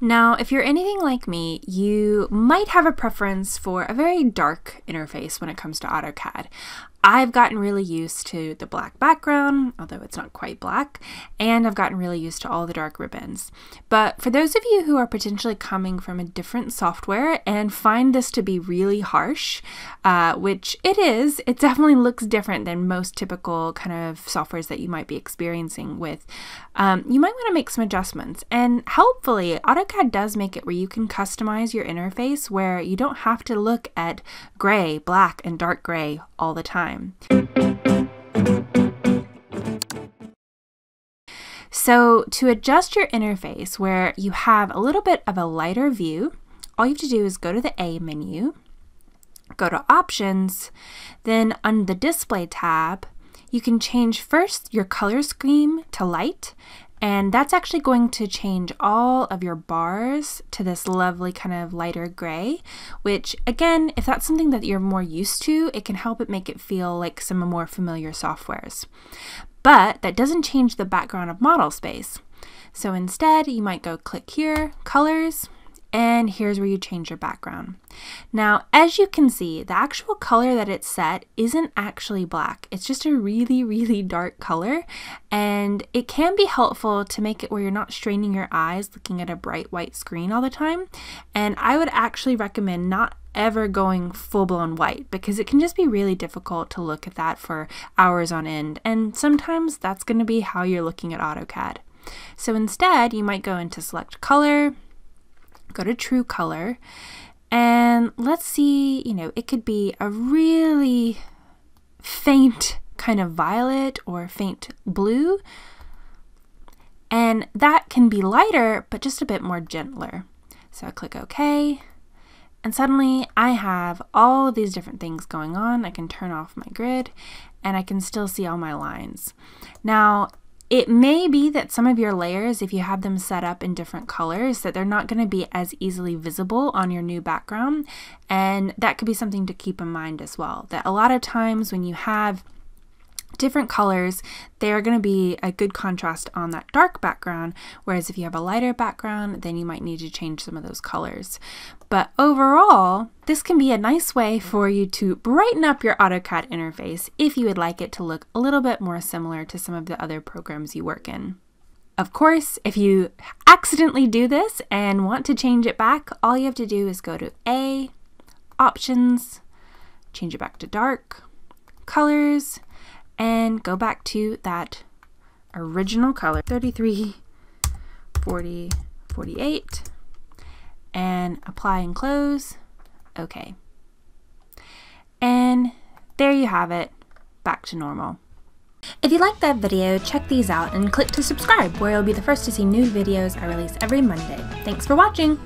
Now, if you're anything like me, you might have a preference for a very dark interface when it comes to AutoCAD. I've gotten really used to the black background, although it's not quite black, and I've gotten really used to all the dark ribbons. But for those of you who are potentially coming from a different software and find this to be really harsh, uh, which it is, it definitely looks different than most typical kind of softwares that you might be experiencing with, um, you might want to make some adjustments. And helpfully, AutoCAD does make it where you can customize your interface where you don't have to look at gray, black, and dark gray all the time time. So to adjust your interface where you have a little bit of a lighter view, all you have to do is go to the A menu, go to Options, then under the Display tab, you can change first your color scheme to light, and that's actually going to change all of your bars to this lovely kind of lighter gray, which again, if that's something that you're more used to, it can help it make it feel like some more familiar softwares. But that doesn't change the background of model space. So instead, you might go click here, colors, and here's where you change your background. Now, as you can see, the actual color that it's set isn't actually black. It's just a really, really dark color, and it can be helpful to make it where you're not straining your eyes looking at a bright white screen all the time. And I would actually recommend not ever going full blown white because it can just be really difficult to look at that for hours on end. And sometimes that's going to be how you're looking at AutoCAD. So instead, you might go into select color, go to true color and let's see, you know, it could be a really faint kind of violet or faint blue. And that can be lighter, but just a bit more gentler. So I click OK. And suddenly I have all of these different things going on. I can turn off my grid and I can still see all my lines. Now, it may be that some of your layers, if you have them set up in different colors, that they're not going to be as easily visible on your new background. And that could be something to keep in mind as well. That a lot of times when you have different colors, they are going to be a good contrast on that dark background. Whereas if you have a lighter background, then you might need to change some of those colors. But overall, this can be a nice way for you to brighten up your AutoCAD interface if you would like it to look a little bit more similar to some of the other programs you work in. Of course, if you accidentally do this and want to change it back, all you have to do is go to A, Options, change it back to dark, Colors, and go back to that original color 33 40 48 and apply and close okay and there you have it back to normal if you liked that video, check these out and click to subscribe where you'll be the first to see new videos I release every Monday. Thanks for watching!